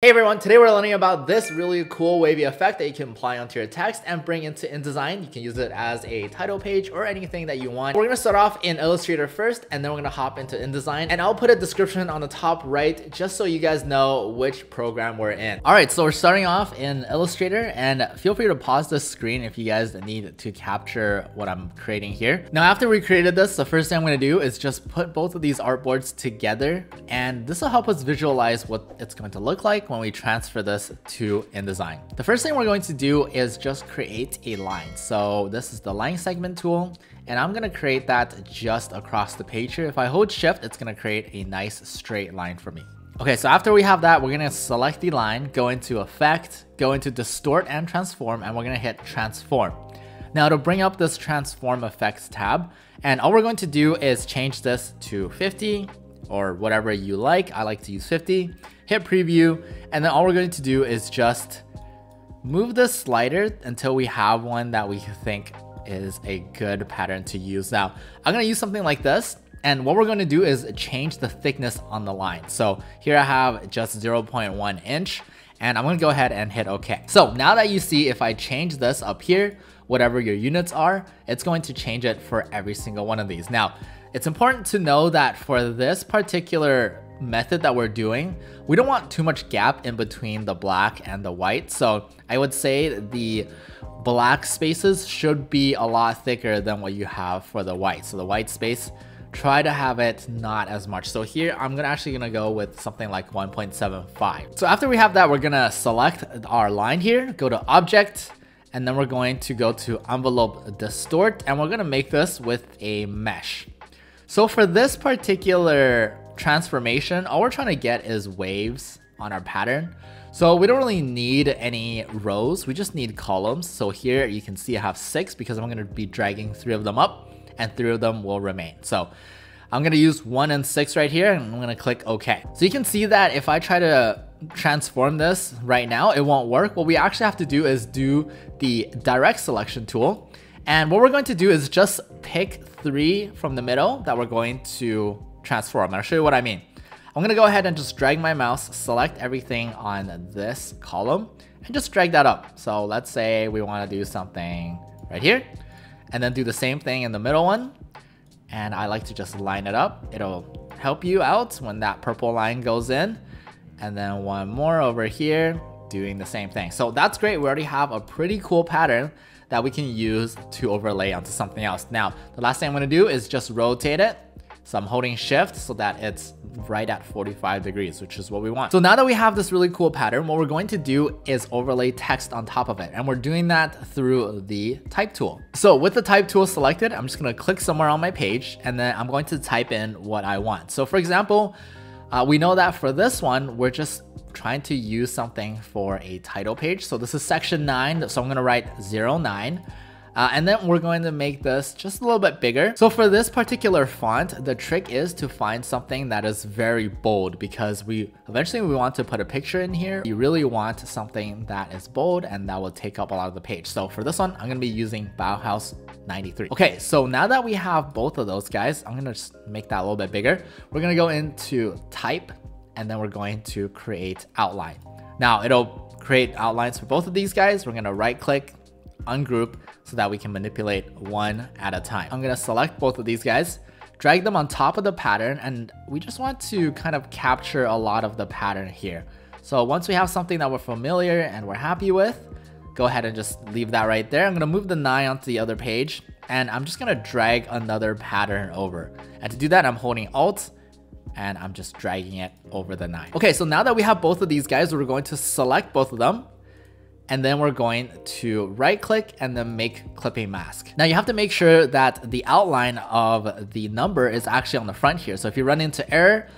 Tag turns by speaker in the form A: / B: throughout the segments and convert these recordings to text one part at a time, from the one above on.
A: Hey everyone, today we're learning about this really cool wavy effect that you can apply onto your text and bring into InDesign. You can use it as a title page or anything that you want. We're gonna start off in Illustrator first and then we're gonna hop into InDesign and I'll put a description on the top right just so you guys know which program we're in. All right, so we're starting off in Illustrator and feel free to pause the screen if you guys need to capture what I'm creating here. Now after we created this, the first thing I'm gonna do is just put both of these artboards together and this will help us visualize what it's going to look like when we transfer this to InDesign. The first thing we're going to do is just create a line. So this is the line segment tool and I'm gonna create that just across the page here. If I hold shift, it's gonna create a nice straight line for me. Okay, so after we have that, we're gonna select the line, go into effect, go into distort and transform, and we're gonna hit transform. Now it'll bring up this transform effects tab, and all we're going to do is change this to 50 or whatever you like. I like to use 50 hit preview, and then all we're going to do is just move the slider until we have one that we think is a good pattern to use. Now, I'm gonna use something like this, and what we're gonna do is change the thickness on the line. So here I have just 0.1 inch, and I'm gonna go ahead and hit OK. So now that you see if I change this up here, whatever your units are, it's going to change it for every single one of these. Now, it's important to know that for this particular method that we're doing, we don't want too much gap in between the black and the white. So I would say the black spaces should be a lot thicker than what you have for the white. So the white space, try to have it not as much. So here I'm gonna actually gonna go with something like 1.75. So after we have that, we're gonna select our line here, go to object, and then we're going to go to envelope distort, and we're gonna make this with a mesh. So for this particular transformation, all we're trying to get is waves on our pattern. So we don't really need any rows, we just need columns. So here you can see I have six because I'm gonna be dragging three of them up and three of them will remain. So I'm gonna use one and six right here and I'm gonna click OK. So you can see that if I try to transform this right now, it won't work. What we actually have to do is do the direct selection tool. And what we're going to do is just pick three from the middle that we're going to transform. I'll show you what I mean. I'm gonna go ahead and just drag my mouse, select everything on this column, and just drag that up. So let's say we wanna do something right here, and then do the same thing in the middle one. And I like to just line it up. It'll help you out when that purple line goes in. And then one more over here, doing the same thing. So that's great. We already have a pretty cool pattern that we can use to overlay onto something else. Now, the last thing I'm gonna do is just rotate it so I'm holding shift so that it's right at 45 degrees, which is what we want. So now that we have this really cool pattern, what we're going to do is overlay text on top of it. And we're doing that through the type tool. So with the type tool selected, I'm just gonna click somewhere on my page and then I'm going to type in what I want. So for example, uh, we know that for this one, we're just trying to use something for a title page. So this is section 9, so I'm to write 09. Uh, and then we're going to make this just a little bit bigger. So for this particular font, the trick is to find something that is very bold because we eventually we want to put a picture in here. You really want something that is bold and that will take up a lot of the page. So for this one, I'm going to be using Bauhaus 93. Okay, so now that we have both of those guys, I'm going to just make that a little bit bigger. We're going to go into type and then we're going to create outline. Now it'll create outlines for both of these guys. We're going to right click, ungroup so that we can manipulate one at a time. I'm gonna select both of these guys, drag them on top of the pattern, and we just want to kind of capture a lot of the pattern here. So once we have something that we're familiar and we're happy with, go ahead and just leave that right there. I'm gonna move the 9 onto the other page, and I'm just gonna drag another pattern over. And to do that, I'm holding Alt, and I'm just dragging it over the 9. Okay, so now that we have both of these guys, we're going to select both of them, and then we're going to right click and then make clipping mask. Now you have to make sure that the outline of the number is actually on the front here. So if you run into error,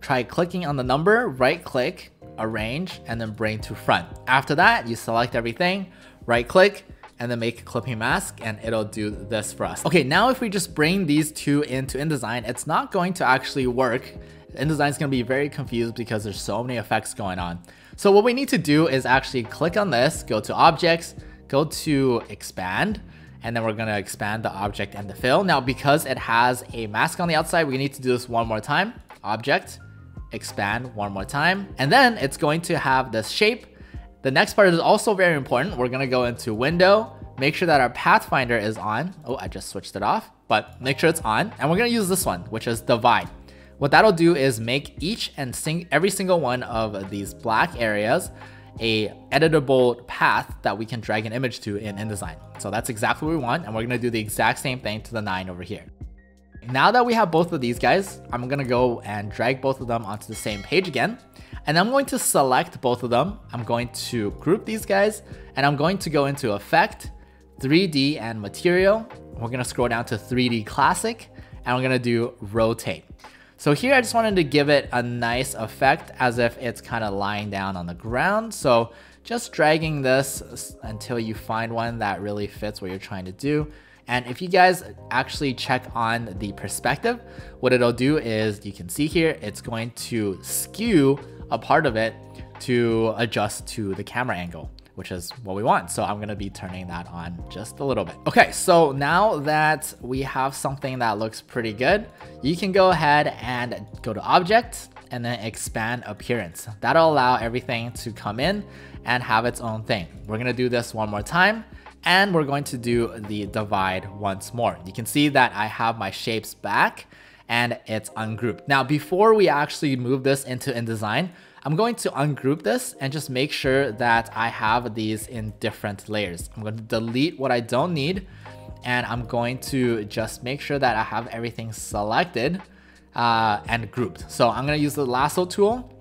A: try clicking on the number, right click, arrange, and then bring to front. After that, you select everything, right click, and then make clipping mask and it'll do this for us. Okay, now if we just bring these two into InDesign, it's not going to actually work. InDesign is going to be very confused because there's so many effects going on. So what we need to do is actually click on this, go to objects, go to expand, and then we're gonna expand the object and the fill. Now, because it has a mask on the outside, we need to do this one more time. Object, expand one more time. And then it's going to have this shape. The next part is also very important. We're gonna go into window, make sure that our Pathfinder is on. Oh, I just switched it off, but make sure it's on. And we're gonna use this one, which is divide. What that'll do is make each and sing every single one of these black areas a editable path that we can drag an image to in InDesign. So that's exactly what we want. And we're gonna do the exact same thing to the nine over here. Now that we have both of these guys, I'm gonna go and drag both of them onto the same page again. And I'm going to select both of them. I'm going to group these guys and I'm going to go into effect, 3D and material. We're gonna scroll down to 3D classic and we're gonna do rotate. So here I just wanted to give it a nice effect as if it's kind of lying down on the ground. So just dragging this until you find one that really fits what you're trying to do. And if you guys actually check on the perspective, what it'll do is you can see here, it's going to skew a part of it to adjust to the camera angle which is what we want. So I'm gonna be turning that on just a little bit. Okay, so now that we have something that looks pretty good, you can go ahead and go to object and then expand appearance. That'll allow everything to come in and have its own thing. We're gonna do this one more time and we're going to do the divide once more. You can see that I have my shapes back and it's ungrouped. Now, before we actually move this into InDesign, I'm going to ungroup this and just make sure that I have these in different layers. I'm going to delete what I don't need and I'm going to just make sure that I have everything selected uh, and grouped. So I'm going to use the lasso tool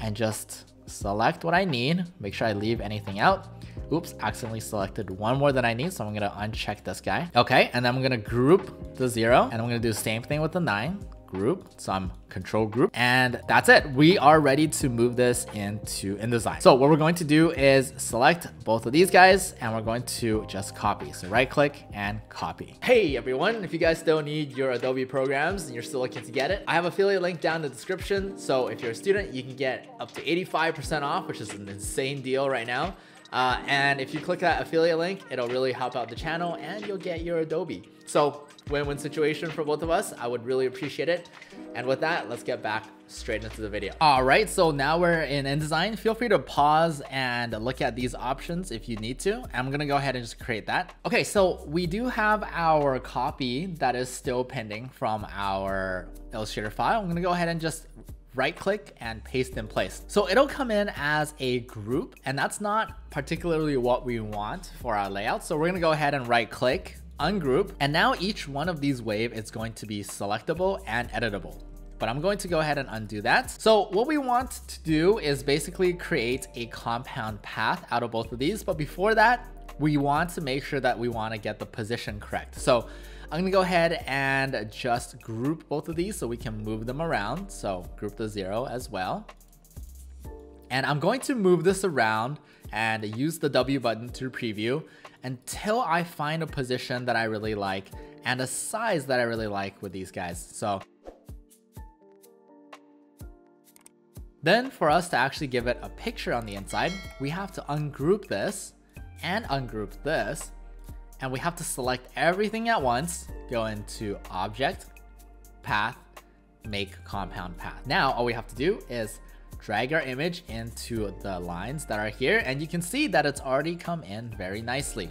A: and just select what I need. Make sure I leave anything out. Oops, accidentally selected one more than I need, so I'm gonna uncheck this guy. Okay, and then I'm gonna group the zero, and I'm gonna do the same thing with the nine group. So I'm control group and that's it. We are ready to move this into InDesign. So what we're going to do is select both of these guys and we're going to just copy. So right click and copy. Hey everyone, if you guys still need your Adobe programs and you're still looking to get it, I have affiliate link down in the description. So if you're a student, you can get up to 85% off, which is an insane deal right now. Uh, and if you click that affiliate link, it'll really help out the channel and you'll get your Adobe. So win-win situation for both of us. I would really appreciate it. And with that, let's get back straight into the video. All right, so now we're in InDesign. Feel free to pause and look at these options if you need to. I'm gonna go ahead and just create that. Okay, so we do have our copy that is still pending from our Illustrator file. I'm gonna go ahead and just right click and paste in place. So it'll come in as a group and that's not particularly what we want for our layout. So we're gonna go ahead and right click, ungroup, and now each one of these wave is going to be selectable and editable but I'm going to go ahead and undo that. So what we want to do is basically create a compound path out of both of these. But before that, we want to make sure that we want to get the position correct. So I'm gonna go ahead and just group both of these so we can move them around. So group the zero as well. And I'm going to move this around and use the W button to preview until I find a position that I really like and a size that I really like with these guys. So then for us to actually give it a picture on the inside, we have to ungroup this and ungroup this and we have to select everything at once, go into object, path, make compound path. Now, all we have to do is drag our image into the lines that are here, and you can see that it's already come in very nicely.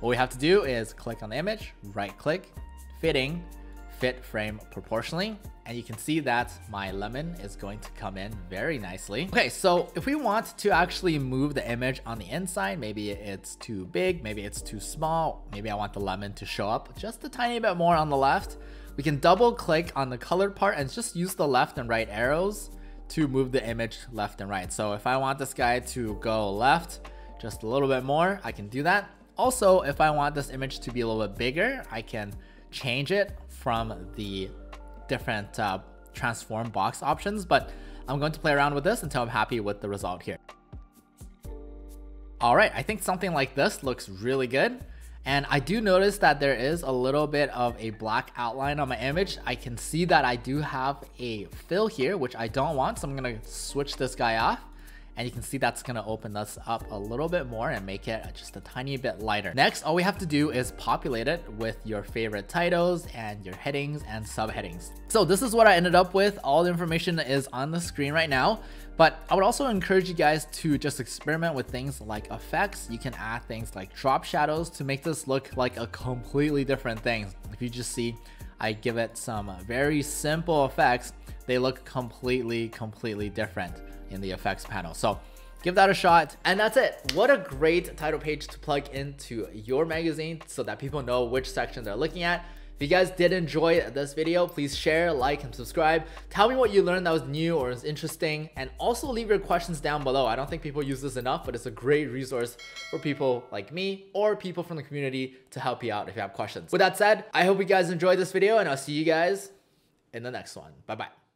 A: What we have to do is click on the image, right click, fitting, fit frame proportionally, and you can see that my lemon is going to come in very nicely. Okay, so if we want to actually move the image on the inside, maybe it's too big, maybe it's too small, maybe I want the lemon to show up just a tiny bit more on the left, we can double click on the colored part and just use the left and right arrows to move the image left and right. So if I want this guy to go left just a little bit more, I can do that. Also, if I want this image to be a little bit bigger, I can change it from the different uh, transform box options, but I'm going to play around with this until I'm happy with the result here. All right, I think something like this looks really good. And I do notice that there is a little bit of a black outline on my image. I can see that I do have a fill here, which I don't want. So I'm gonna switch this guy off and you can see that's gonna open this up a little bit more and make it just a tiny bit lighter. Next, all we have to do is populate it with your favorite titles and your headings and subheadings. So this is what I ended up with. All the information is on the screen right now. But I would also encourage you guys to just experiment with things like effects. You can add things like drop shadows to make this look like a completely different thing. If you just see, I give it some very simple effects, they look completely, completely different in the effects panel. So give that a shot. And that's it. What a great title page to plug into your magazine so that people know which section they're looking at. If you guys did enjoy this video, please share, like, and subscribe. Tell me what you learned that was new or was interesting, and also leave your questions down below. I don't think people use this enough, but it's a great resource for people like me or people from the community to help you out if you have questions. With that said, I hope you guys enjoyed this video, and I'll see you guys in the next one. Bye-bye.